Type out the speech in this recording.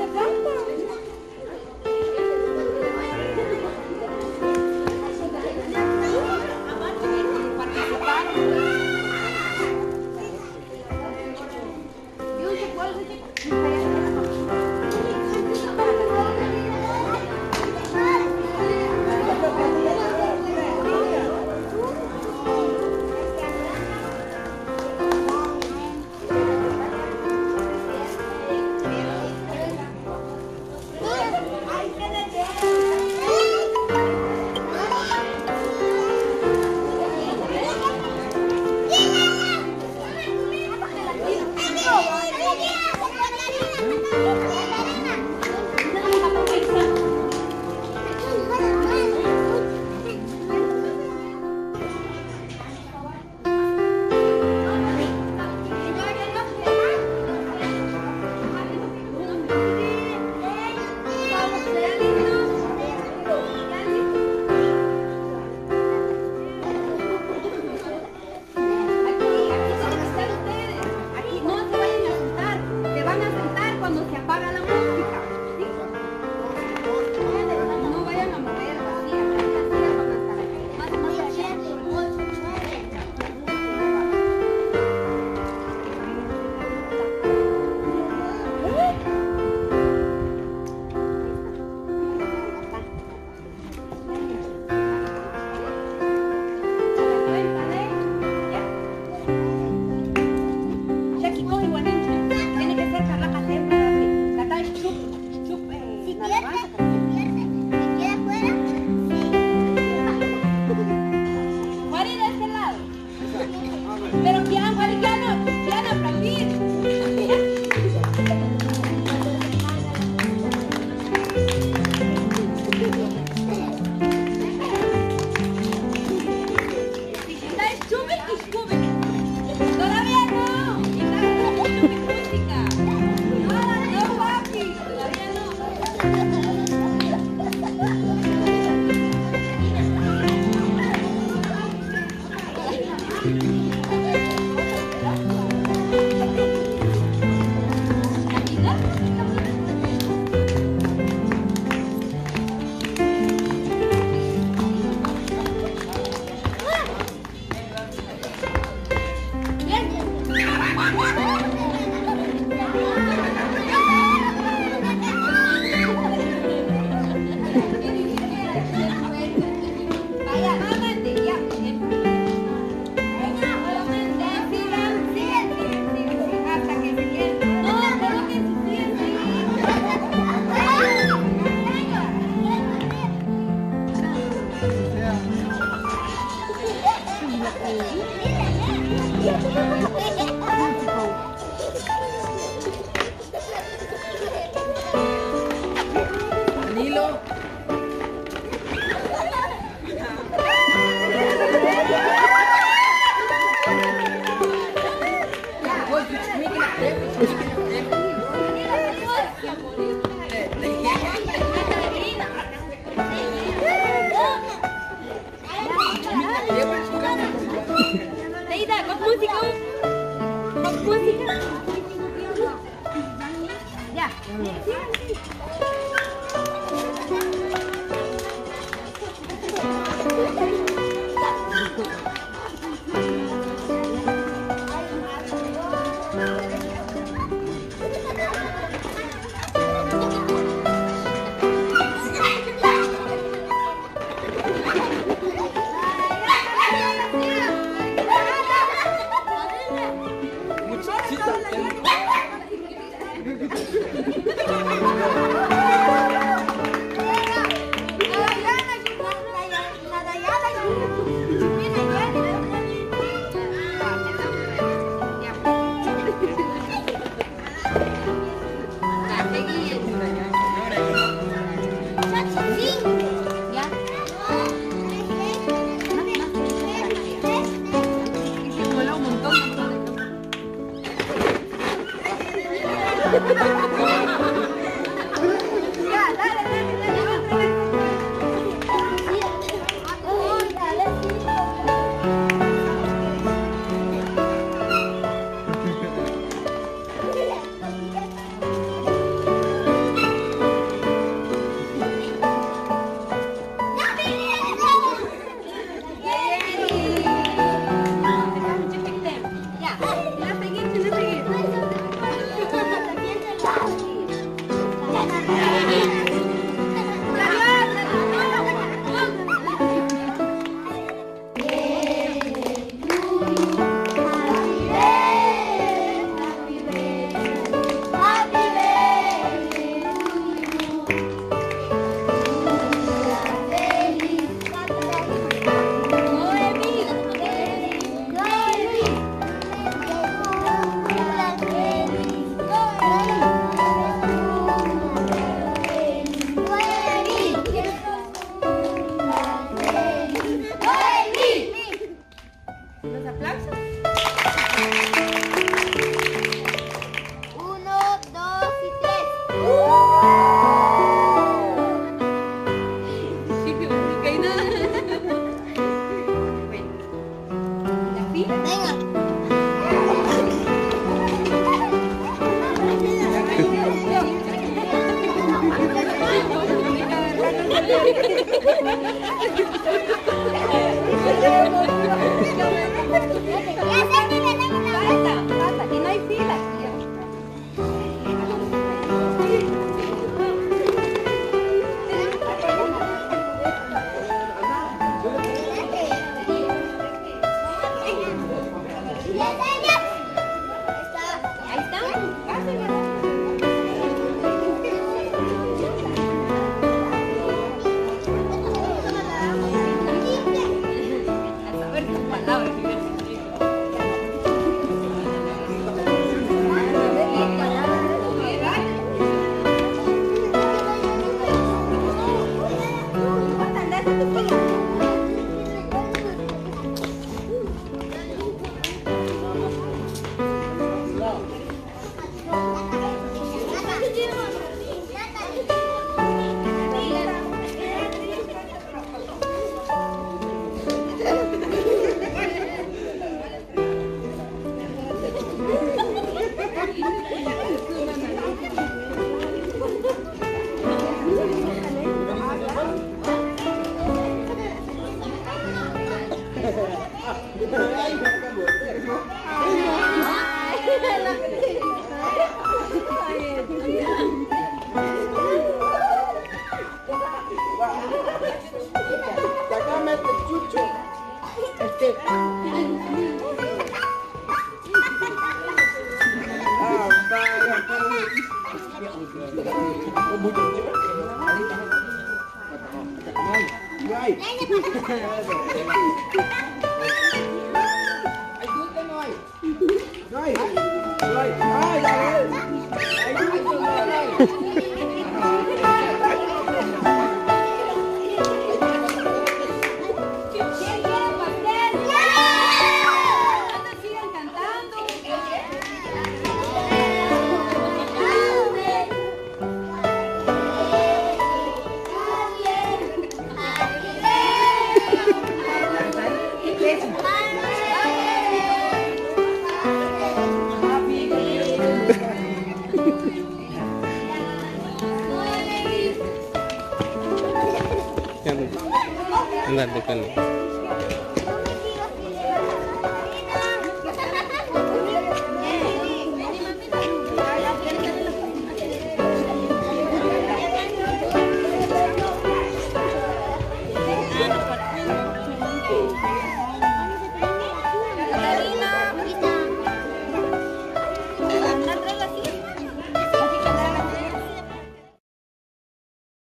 the grandpa. い。